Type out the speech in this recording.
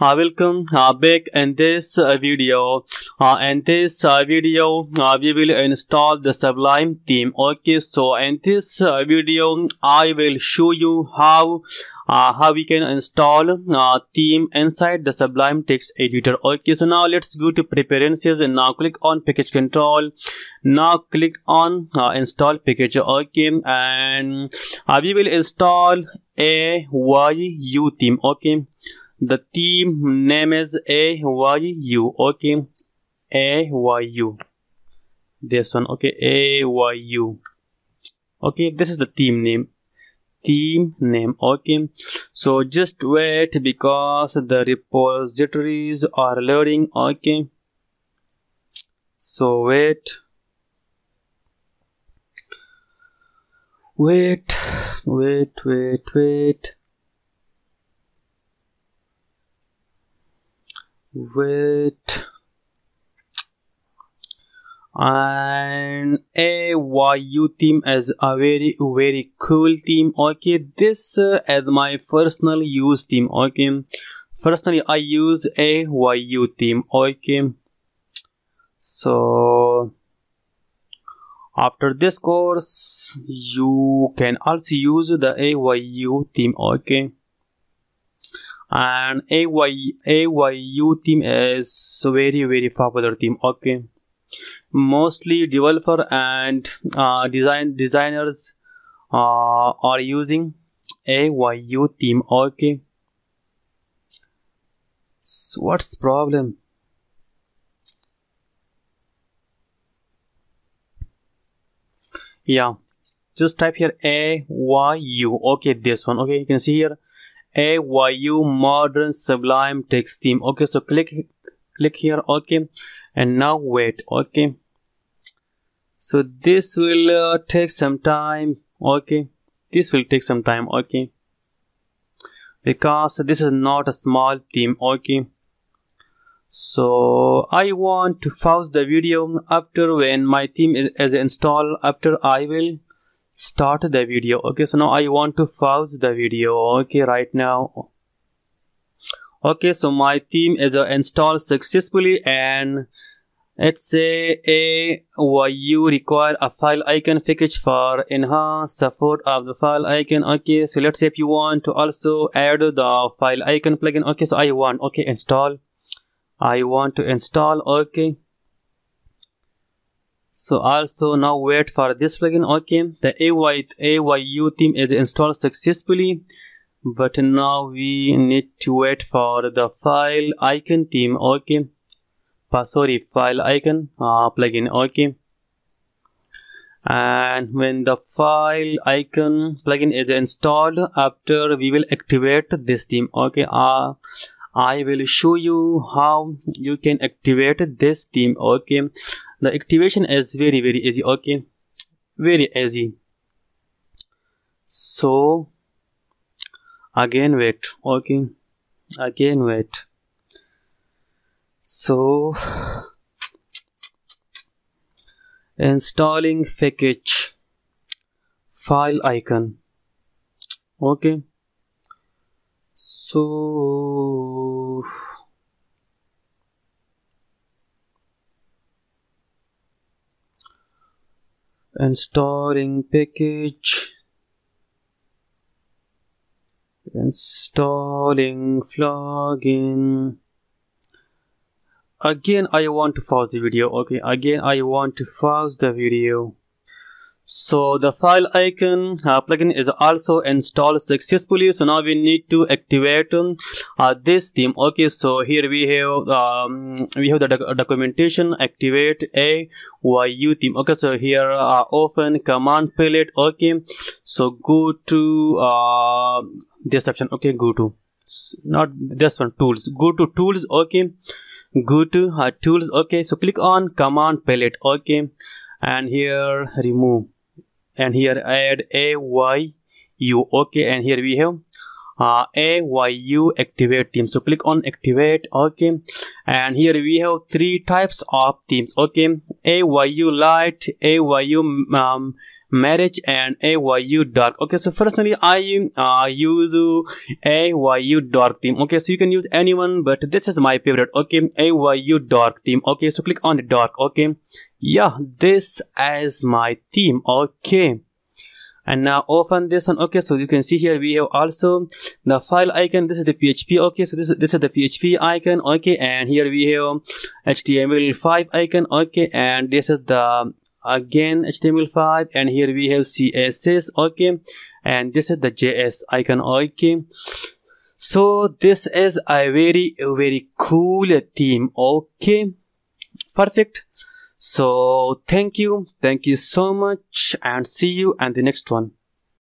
uh, welcome uh, back in this uh, video. Uh, in this uh, video uh, we will install the sublime theme okay so in this uh, video i will show you how uh, how we can install uh, theme inside the sublime text editor okay so now let's go to preferences and now click on package control. Now click on uh, install package okay and we will install AYU theme okay the team name is AYU. Okay. AYU. This one. Okay. AYU. Okay. This is the team name. Team name. Okay. So just wait because the repositories are loading. Okay. So wait. Wait. Wait. Wait. Wait. Wait and AYU theme is a very very cool theme okay this uh, is my personal use theme okay personally I use AYU theme okay so after this course you can also use the AYU theme okay and AY, AYU theme is very very popular theme okay? Mostly developer and uh, design designers uh, are using AYU theme okay? So what's problem? Yeah just type here AYU okay this one okay? You can see here AYU modern sublime text theme. Okay so click click here okay. And now wait okay. So this will uh, take some time okay. This will take some time okay. Because this is not a small theme okay. So I want to pause the video after when my theme is, is installed. After I will start the video. Okay so now i want to pause the video. Okay right now. Okay so my theme is uh, installed successfully and let's say a why you require a file icon package for enhance support of the file icon. Okay so let's say if you want to also add the file icon plugin. Okay so i want okay install. I want to install okay so also now wait for this plugin okay. The AY, AYU theme is installed successfully but now we need to wait for the file icon theme okay. Sorry file icon uh, plugin okay. And when the file icon plugin is installed after we will activate this theme okay. Uh, I will show you how you can activate this theme okay the activation is very very easy okay? Very easy. So again wait okay? Again wait. So installing package file icon okay? So installing package. Installing plugin again I want to pause the video okay? Again I want to pause the video so the file icon uh, plugin is also installed successfully so now we need to activate uh, this theme. Okay so here we have um, we have the doc documentation activate a yu theme. Okay so here uh, open command palette. Okay so go to uh, this option. Okay go to not this one tools. Go to tools. Okay go to uh, tools. Okay so click on command palette. Okay and here remove and here add a y u okay and here we have uh, AYU activate theme. So click on activate. Okay. And here we have three types of themes. Okay. AYU light, AYU um, mirage and ayu dark okay so personally i uh, use ayu dark theme okay so you can use anyone but this is my favorite. Okay ayu dark theme okay so click on the dark okay yeah this is my theme. Okay and now open this one. Okay so you can see here we have also the file icon. This is the php okay so this is this is the php icon. Okay and here we have html5 icon. Okay and this is the again html5 and here we have css okay? And this is the js icon okay? So this is a very very cool theme okay? Perfect. So thank you. Thank you so much and see you and the next one